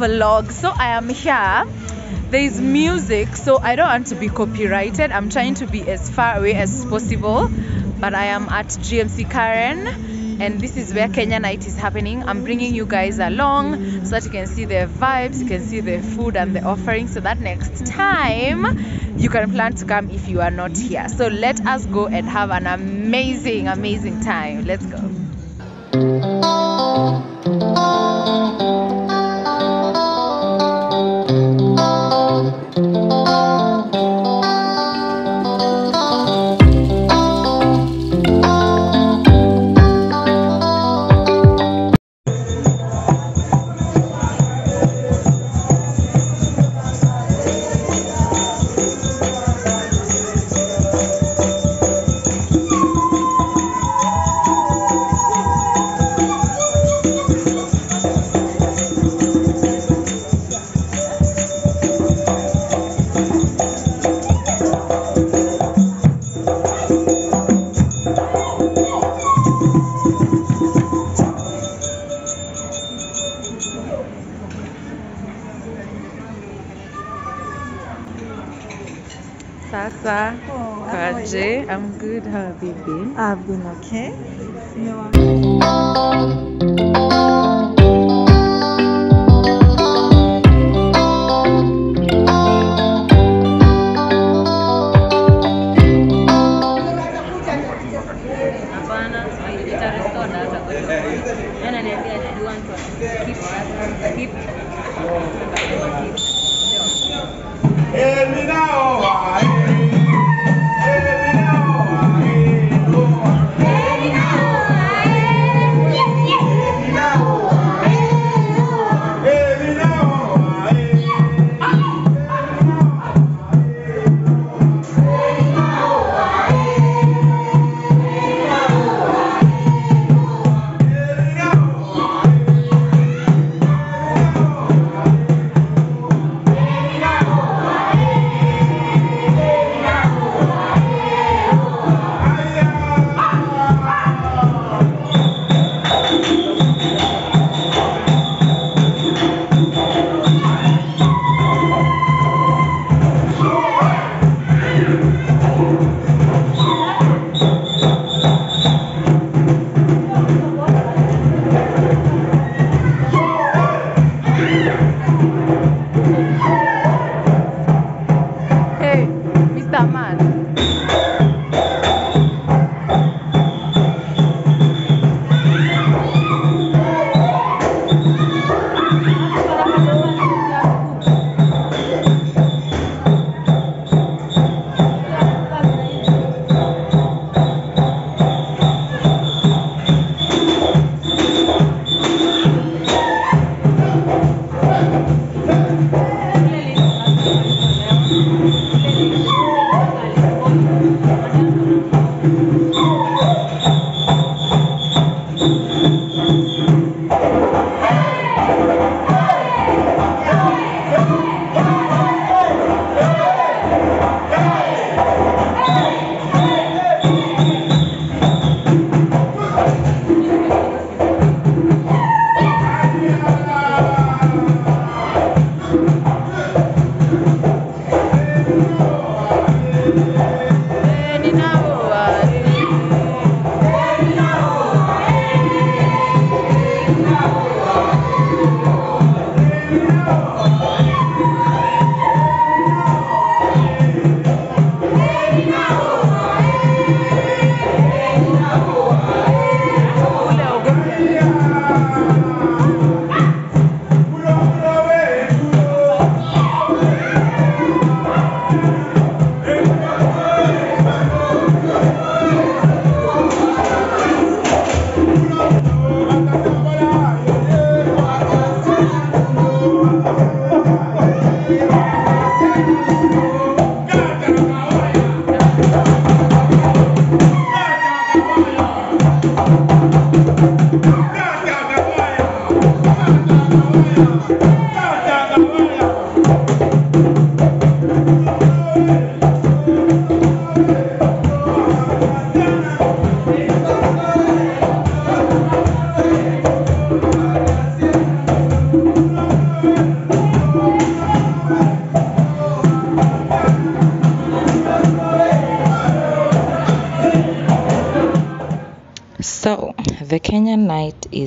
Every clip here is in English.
vlog. So I am here. There is music, so I don't want to be copyrighted. I'm trying to be as far away as possible. But I am at GMC Karen, and this is where Kenya Night is happening. I'm bringing you guys along so that you can see the vibes, you can see the food and the offering, so that next time you can plan to come if you are not here. So let us go and have an amazing, amazing time. Let's go. Sasa, Oh, Kaje, I'm good. How have you been? I've been okay. Hapana,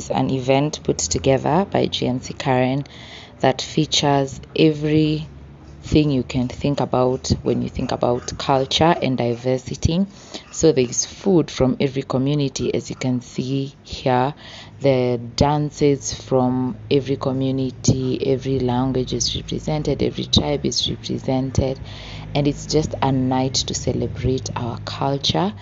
is an event put together by GMC Karen that features everything you can think about when you think about culture and diversity. So there is food from every community, as you can see here. The dances from every community, every language is represented, every tribe is represented, and it's just a night to celebrate our culture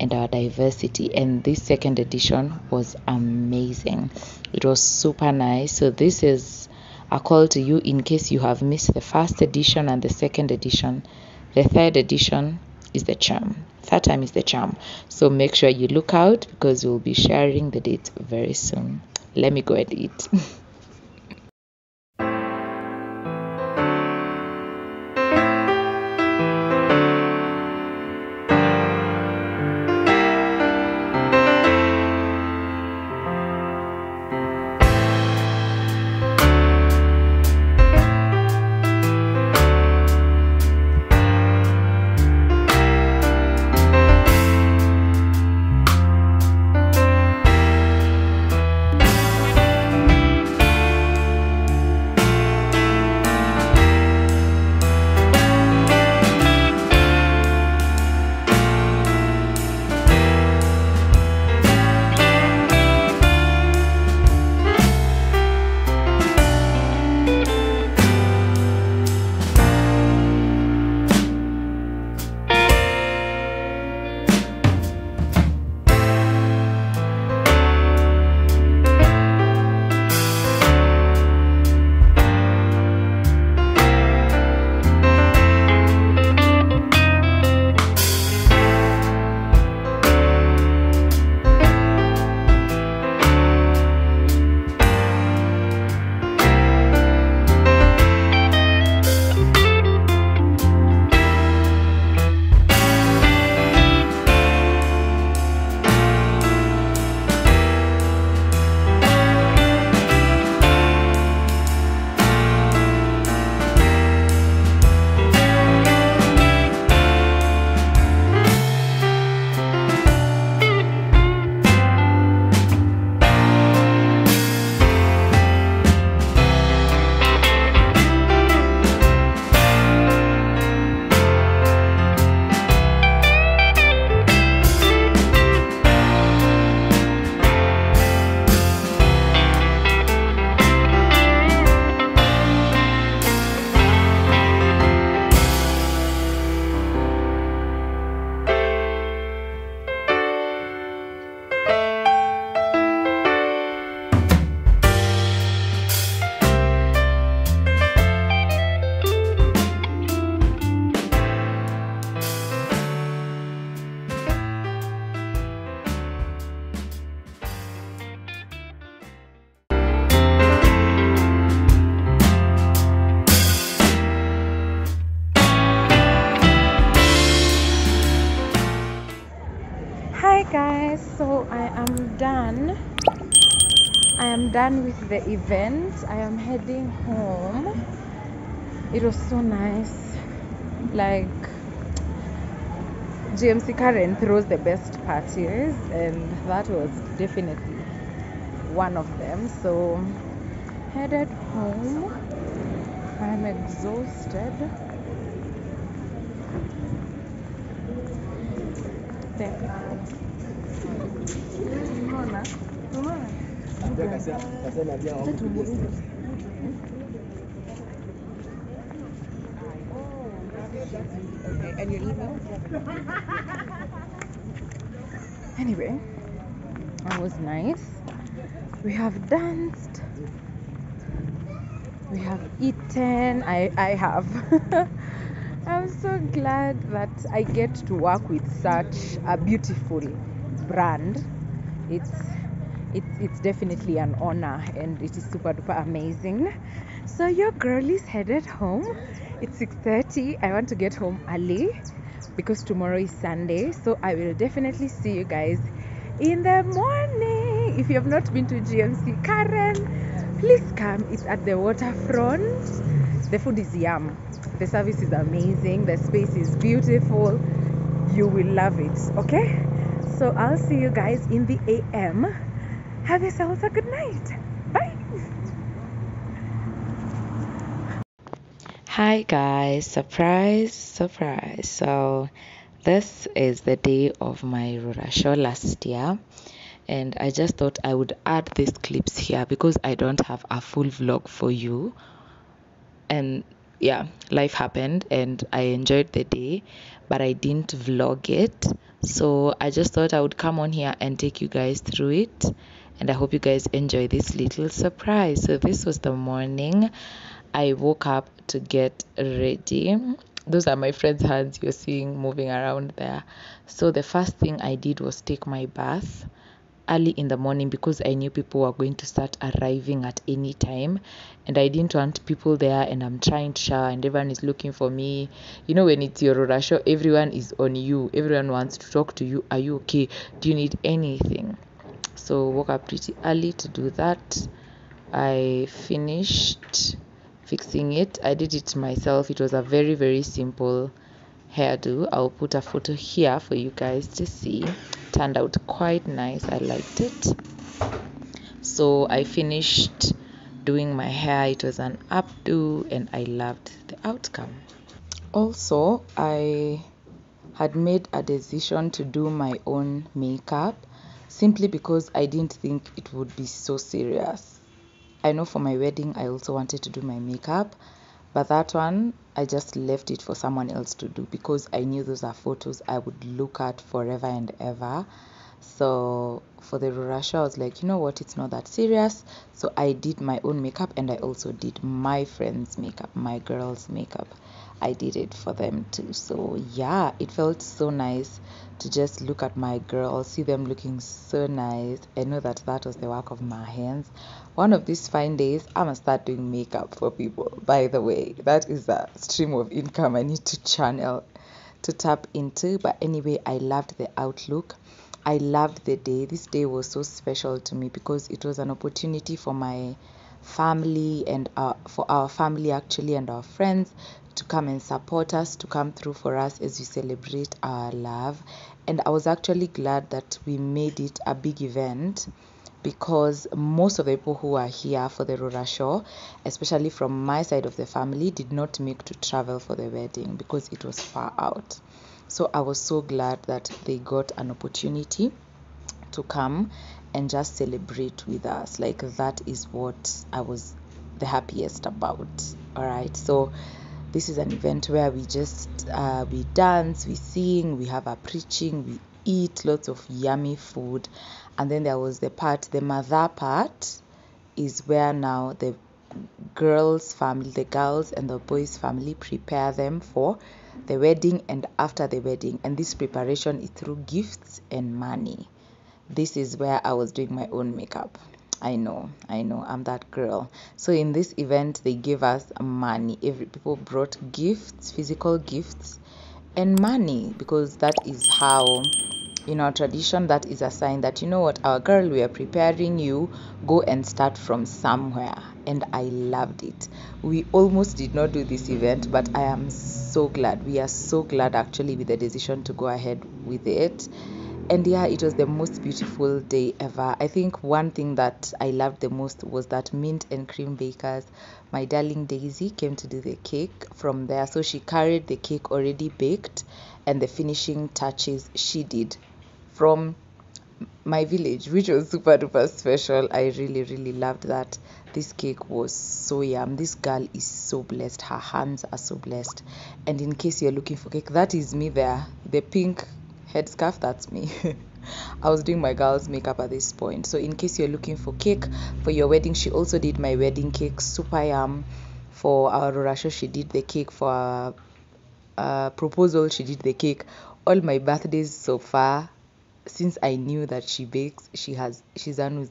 and our diversity. And this second edition was amazing. It was super nice. So this is a call to you in case you have missed the first edition and the second edition. The third edition is the charm. Third time is the charm. So make sure you look out because we'll be sharing the date very soon. Let me go and eat. Hi guys, so I am done. I am done with the event. I am heading home. It was so nice. Like GMC Karen throws the best parties, and that was definitely one of them. So headed home. I'm exhausted. There. And your email? Anyway, it was nice. We have danced. We have eaten. I I have. I'm so glad that I get to work with such a beautiful brand. It's it's it's definitely an honor and it is super duper amazing. So your girl is headed home. It's 6:30. I want to get home early because tomorrow is Sunday. So I will definitely see you guys in the morning. If you have not been to GMC Karen, please come. It's at the waterfront. The food is yum. The service is amazing. The space is beautiful. You will love it. Okay? So I'll see you guys in the AM have yourselves a good night. Bye. Hi guys, surprise, surprise. So, this is the day of my Ruracio last year, and I just thought I would add these clips here because I don't have a full vlog for you. And yeah, life happened, and I enjoyed the day, but I didn't vlog it. So, I just thought I would come on here and take you guys through it, and I hope you guys enjoy this little surprise. So, this was the morning. I woke up to get ready. Those are my friend's hands you're seeing moving around there. So the first thing I did was take my bath early in the morning because I knew people were going to start arriving at any time and I didn't want people there and I'm trying to shower and everyone is looking for me. You know when it's your Ruracio, everyone is on you. Everyone wants to talk to you. Are you okay? Do you need anything? So woke up pretty early to do that. I finished fixing it. I did it myself. It was a very, very simple hairdo. I'll put a photo here for you guys to see. Turned out quite nice. I liked it. So I finished doing my hair. It was an updo and I loved the outcome. Also, I had made a decision to do my own makeup simply because I didn't think it would be so serious. I know for my wedding, I also wanted to do my makeup, but that one, I just left it for someone else to do because I knew those are photos I would look at forever and ever. So for the show, I was like, you know what, it's not that serious. So I did my own makeup and I also did my friend's makeup, my girl's makeup. I did it for them too. So yeah, it felt so nice to just look at my girls, see them looking so nice. I know that that was the work of my hands. One of these fine days, I'm gonna start doing makeup for people. By the way, that is a stream of income I need to channel to tap into. But anyway, I loved the outlook. I loved the day. This day was so special to me because it was an opportunity for my family and our, for our family actually and our friends to come and support us, to come through for us as we celebrate our love. And I was actually glad that we made it a big event because most of the people who are here for the Ruracio, especially from my side of the family, did not make to travel for the wedding because it was far out. So I was so glad that they got an opportunity to come and just celebrate with us. Like that is what I was the happiest about. All right. So this is an event where we just uh, we dance, we sing, we have a preaching, we eat lots of yummy food, and then there was the part, the mother part, is where now the girls' family, the girls and the boys' family prepare them for the wedding and after the wedding. And this preparation is through gifts and money. This is where I was doing my own makeup. I know, I know, I'm that girl. So in this event, they gave us money. Every people brought gifts, physical gifts, and money because that is how in our tradition that is a sign that you know what our girl we are preparing you go and start from somewhere. And i loved it. We almost did not do this event but i am so glad. We are so glad actually with the decision to go ahead with it. And yeah it was the most beautiful day ever. I think one thing that i loved the most was that mint and cream bakers my darling daisy came to do the cake from there. So she carried the cake already baked and the finishing touches she did from my village which was super duper special i really really loved that this cake was so yum this girl is so blessed her hands are so blessed and in case you're looking for cake that is me there the pink headscarf that's me I was doing my girl's makeup at this point. So in case you're looking for cake for your wedding, she also did my wedding cake, super yum. For our Rura she did the cake. For our uh, proposal, she did the cake. All my birthdays so far, since I knew that she bakes, she has she's one who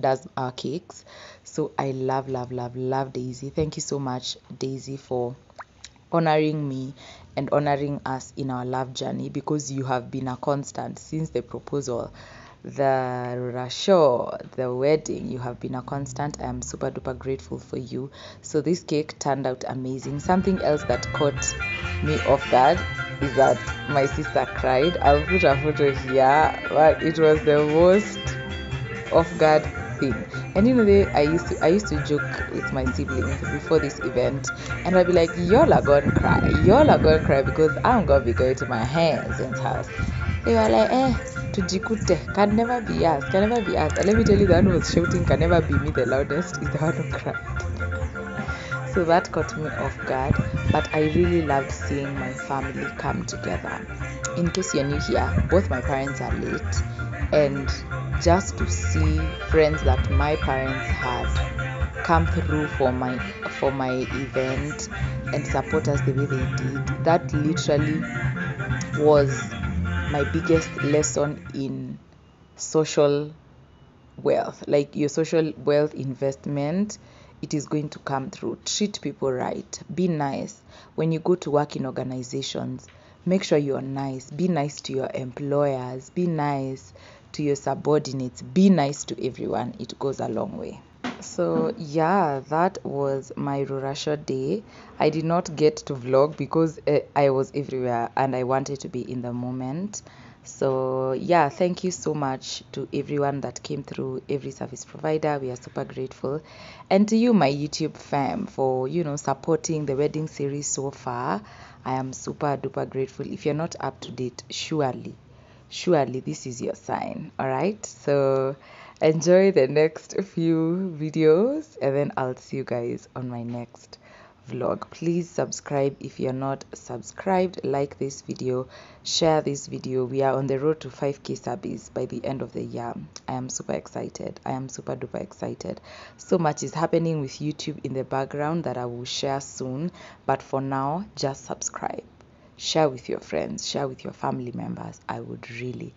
does our cakes. So I love, love, love, love Daisy. Thank you so much, Daisy, for honoring me and honoring us in our love journey because you have been a constant since the proposal the show, the wedding, you have been a constant. I am super duper grateful for you. So this cake turned out amazing. Something else that caught me off guard is that my sister cried. I'll put a photo here, but it was the most off guard thing. And you know, they, I used to I used to joke with my siblings before this event, and I'd be like, "Y'all are gonna cry. Y'all are gonna cry because I'm gonna be going to my hands and house." They were like, "Eh, tujikute can never be us, can never be us." And let me tell you, the one who was shouting can never be me. The loudest is the one who cried. So that caught me off guard, but I really loved seeing my family come together. In case you're new here, both my parents are late, and just to see friends that my parents had come through for my for my event and support us the way they did that literally was my biggest lesson in social wealth like your social wealth investment it is going to come through. Treat people right. Be nice. When you go to work in organizations make sure you're nice. Be nice to your employers. Be nice to your subordinates. Be nice to everyone. It goes a long way. So yeah that was my ruracio day. I did not get to vlog because uh, i was everywhere and i wanted to be in the moment so yeah thank you so much to everyone that came through every service provider. We are super grateful. And to you my youtube fam for you know supporting the wedding series so far. I am super duper grateful. If you're not up to date surely surely this is your sign all right? So enjoy the next few videos and then i'll see you guys on my next vlog. Please subscribe if you're not subscribed. Like this video share this video. We are on the road to 5k subs by the end of the year. I am super excited. I am super duper excited. So much is happening with youtube in the background that i will share soon. But for now just subscribe. Share with your friends, share with your family members. I would really,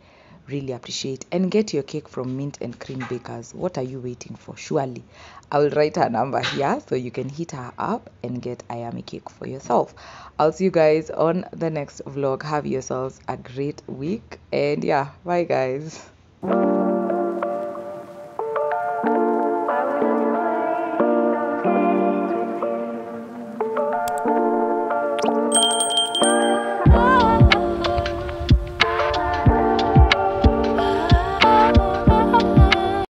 really appreciate. And get your cake from Mint and Cream Bakers. What are you waiting for? Surely, I will write her number here so you can hit her up and get Ayami cake for yourself. I'll see you guys on the next vlog. Have yourselves a great week. And yeah, bye guys.